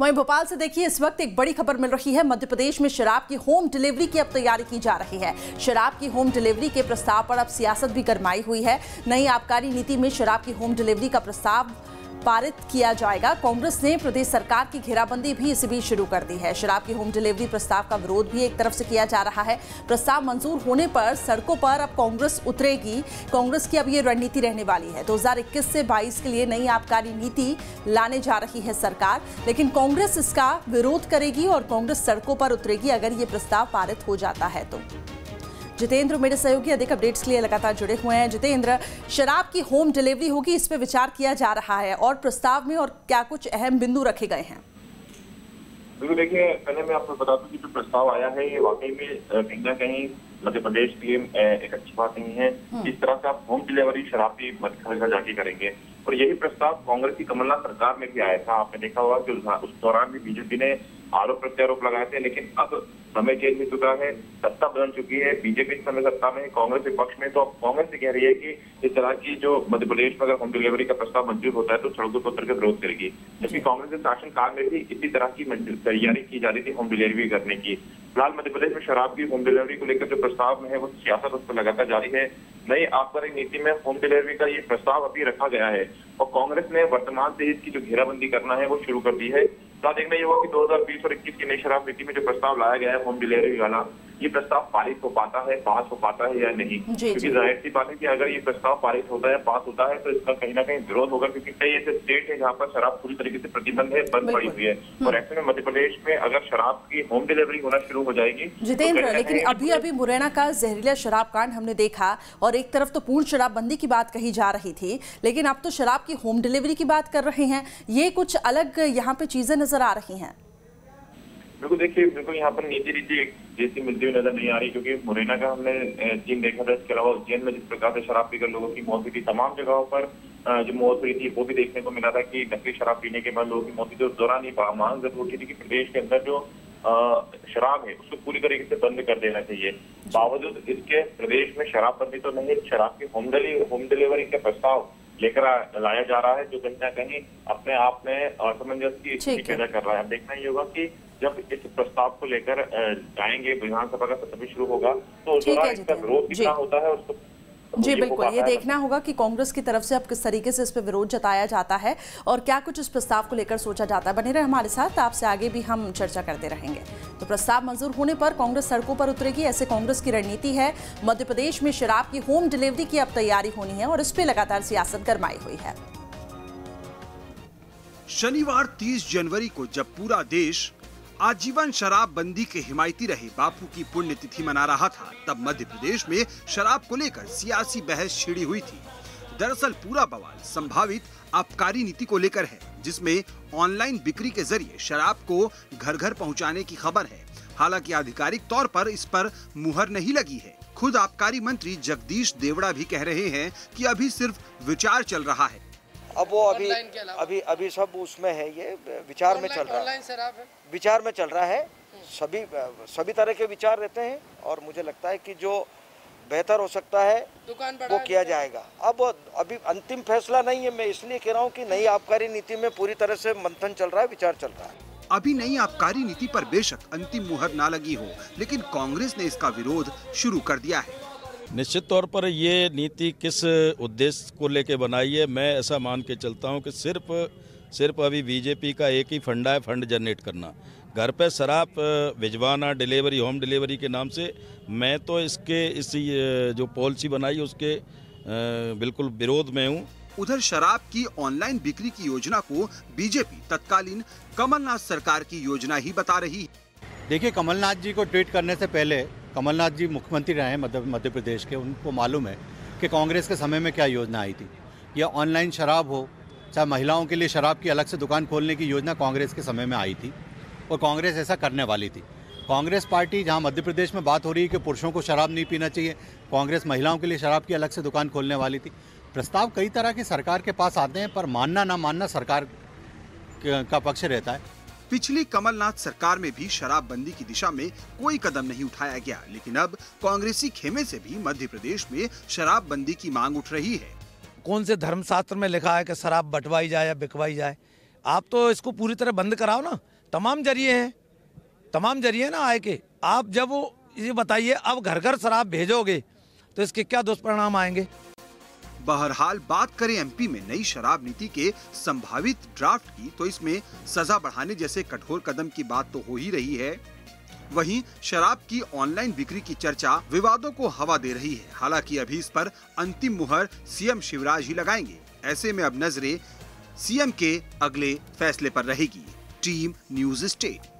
वहीं भोपाल से देखिए, इस वक्त एक बड़ी खबर मिल रही है। मध्य प्रदेश में शराब की होम डिलीवरी की अब तैयारी की जा रही है। शराब की होम डिलीवरी के प्रस्ताव पर अब सियासत भी गरमाई हुई है। नई आबकारी नीति में शराब की होम डिलीवरी का प्रस्ताव पारित किया जाएगा। कांग्रेस ने प्रदेश सरकार की घेराबंदी भी इसी बीच शुरू कर दी है। शराब की होम डिलीवरी प्रस्ताव का विरोध भी एक तरफ़ से किया जा रहा है। प्रस्ताव मंजूर होने पर सड़कों पर अब कांग्रेस उतरेगी। कांग्रेस की अब ये रणनीति रहने वाली है। 2021 से 22 के लिए नई आबकारी नीति लाने जा रही है सरकार। लेकिन कांग्रेस इसका विरोध करेगी और कांग्रेस सड़कों पर उतरेगी अगर ये प्रस्ताव पारित हो जाता है तो। जितेंद्र मेरे सहयोगी अधिक अपडेट्स के लिए लगातार जुड़े हुए हैं। जितेंद्र शराब की होम डिलीवरी होगी इस पर विचार किया जा रहा है और प्रस्ताव में और क्या कुछ अहम बिंदु रखे गए हैं? बिल्कुल देखिए पहले मैं आपको बता दूँ कि जो प्रस्ताव आया है ये वाकई में कहीं ना कहीं मध्य प्रदेश के लिए एक अच्छी बात नहीं है। इस तरह से आप होम डिलीवरी शराब की घर घर जाके करेंगे। और यही प्रस्ताव कांग्रेस की कमलनाथ सरकार में भी आया था। आपने देखा होगा कि उस दौरान भी बीजेपी ने आरोप प्रत्यारोप लगाए थे, लेकिन अब समय चेंज हो चुका है, सत्ता बदल चुकी है, बीजेपी समय सत्ता में कांग्रेस विपक्ष में तो अब कांग्रेस से कह रही है कि इस तरह की जो मध्य प्रदेश में अगर होम डिलीवरी का प्रस्ताव मंजूर होता है तो सड़कों पर उतर के विरोध करेगी। जबकि कांग्रेस के शासन काल में भी इसी तरह की तैयारी की जा रही थी होम डिलीवरी करने की। फ़िलहाल मध्य प्रदेश में शराब की होम डिलीवरी को लेकर जो प्रस्ताव में है, वो सियासत उस पर लगातार जारी है। नई आबकारी नीति में होम डिलीवरी का ये प्रस्ताव अभी रखा गया है और कांग्रेस ने वर्तमान से इसकी जो घेराबंदी करना है, वो शुरू कर दी है। देखना ये हुआ कि 2020 और 21 की नई शराब नीति में जो प्रस्ताव लाया गया है होम डिलीवरी वाला। ये प्रस्ताव पारित हो पाता है पास हो पाता है या नहीं? क्योंकि ज़ाहिर सी बात है कि अगर ये प्रस्ताव पारित होता है पास होता है तो इसका कहीं ना कहीं विरोध होगा क्योंकि कई ऐसे स्टेट है जहाँ पर शराब पूरी तरीके से प्रतिबंध है बंद पड़ी हुई है। हम्म। और ऐसे में मध्य प्रदेश में अगर शराब की होम डिलीवरी होना शुरू हो जाएगी तो जितेंद्र लेकिन अभी अभी मुरैना का जहरीला शराब कांड हमने देखा और एक तरफ़ तो पूर्ण शराबबंदी की बात कही जा रही थी लेकिन अब तो शराब की होम डिलीवरी की बात कर रहे हैं। ये कुछ अलग यहाँ पे चीज़ें नज़र आ रही हैं। बिल्कुल देखिए बिल्कुल यहाँ पर नीति रीति जैसी मिलती हुई नज़र नहीं आ रही क्योंकि मुरैना का हमने चीन देखा था। इसके अलावा उज्जैन में जिस प्रकार से शराब पीकर लोगों की मौत हुई थी तमाम जगहों पर जो मौत हुई थी वो भी देखने को मिला था कि नकली शराब पीने के बाद लोगों की मौत हुई थी। उस दौरान ही मांग ज़रूर उठी थी कि प्रदेश के अंदर जो शराब है उसको पूरी तरीके से बंद कर देना चाहिए। बावजूद इसके प्रदेश में शराब बंदी तो नहीं शराब की होम डिलीवरी होम डिलीवरी के प्रस्ताव लेकर लाया जा रहा है जो कहीं ना कहीं अपने आप में असमंजस की स्थिति पैदा कर रहा है। देखना ये होगा कि जब इस प्रस्ताव को लेकर जाएँगे विधानसभा का सत्र शुरू होगा तो उस दौरान इसका विरोध कितना होता है उसको जी बिल्कुल ये देखना होगा कि कांग्रेस की तरफ़ से अब किस तरीके से इस पर विरोध जताया जाता है और क्या कुछ इस प्रस्ताव को लेकर सोचा जाता है। बने रहे हमारे साथ आपसे आगे भी हम चर्चा करते रहेंगे। तो प्रस्ताव मंजूर होने पर कांग्रेस सड़कों पर उतरेगी ऐसे कांग्रेस की रणनीति है। मध्य प्रदेश में शराब की होम डिलीवरी की अब तैयारी होनी है और इस पर लगातार सियासत गरमाई हुई है। शनिवार 30 जनवरी को जब पूरा देश आजीवन शराब बंदी के हिमायती रहे बापू की पुण्यतिथि मना रहा था, तब मध्य प्रदेश में शराब को लेकर सियासी बहस छिड़ी हुई थी। दरअसल पूरा बवाल संभावित आबकारी नीति को लेकर है, जिसमें ऑनलाइन बिक्री के ज़रिए शराब को घर घर पहुँचाने की खबर है। हालाँकि आधिकारिक तौर पर इस पर मुहर नहीं लगी है। खुद आबकारी मंत्री जगदीश देवड़ा भी कह रहे हैं कि अभी सिर्फ़ विचार चल रहा है। अब वो अभी अभी अभी सब उसमें है ये विचार में चल रहा है। विचार में चल रहा है। सभी सभी तरह के विचार रहते हैं और मुझे लगता है कि जो बेहतर हो सकता है वो किया जाएगा। अब अभी अंतिम फैसला नहीं है मैं इसलिए कह रहा हूँ कि नई आबकारी नीति में पूरी तरह से मंथन चल रहा है विचार चल रहा है। अभी नई आबकारी नीति पर बेशक अंतिम मुहर ना लगी हो लेकिन कांग्रेस ने इसका विरोध शुरू कर दिया है। निश्चित तौर पर ये नीति किस उद्देश्य को लेकर बनाई है मैं ऐसा मान के चलता हूँ कि सिर्फ़ सिर्फ़ अभी बीजेपी का एक ही फंडा है फंड जनरेट करना। घर पे शराब भिजवाना डिलीवरी होम डिलीवरी के नाम से मैं तो इसके इस जो पॉलिसी बनाई उसके बिल्कुल विरोध में हूँ। उधर शराब की ऑनलाइन बिक्री की योजना को बीजेपी तत्कालीन कमलनाथ सरकार की योजना ही बता रही देखिए कमलनाथ जी को ट्वीट करने से पहले कमलनाथ जी मुख्यमंत्री रहे मध्य मध्य प्रदेश के, उनको मालूम है कि कांग्रेस के समय में क्या योजना आई थी। या ऑनलाइन शराब हो, चाहे महिलाओं के लिए शराब की अलग से दुकान खोलने की योजना कांग्रेस के समय में आई थी और कांग्रेस ऐसा करने वाली थी। कांग्रेस पार्टी, जहाँ मध्य प्रदेश में बात हो रही है कि पुरुषों को शराब नहीं पीना चाहिए, कांग्रेस महिलाओं के लिए शराब की अलग से दुकान खोलने वाली थी। प्रस्ताव कई तरह के सरकार के पास आते हैं, पर मानना ना मानना सरकार का पक्ष रहता है। पिछली कमलनाथ सरकार में भी शराबबंदी की दिशा में कोई कदम नहीं उठाया गया, लेकिन अब कांग्रेसी खेमे से भी मध्य प्रदेश में शराबबंदी की मांग उठ रही है। कौन से धर्मशास्त्र में लिखा है कि शराब बंटवाई जाए या बिकवाई जाए? आप तो इसको पूरी तरह बंद कराओ ना। तमाम ज़रिए हैं। तमाम ज़रिए ना आए के। आप जब ये बताइए अब घर घर शराब भेजोगे तो इसके क्या दुष्परिणाम आएँगे? बहरहाल बात करें एमपी में नई शराब नीति के संभावित ड्राफ्ट की तो इसमें सजा बढ़ाने जैसे कठोर कदम की बात तो हो ही रही है। वहीं शराब की ऑनलाइन बिक्री की चर्चा विवादों को हवा दे रही है। हालाँकि अभी इस पर अंतिम मुहर सीएम शिवराज ही लगाएँगे। ऐसे में अब नजरे सीएम के अगले फैसले पर रहेगी। Team news state.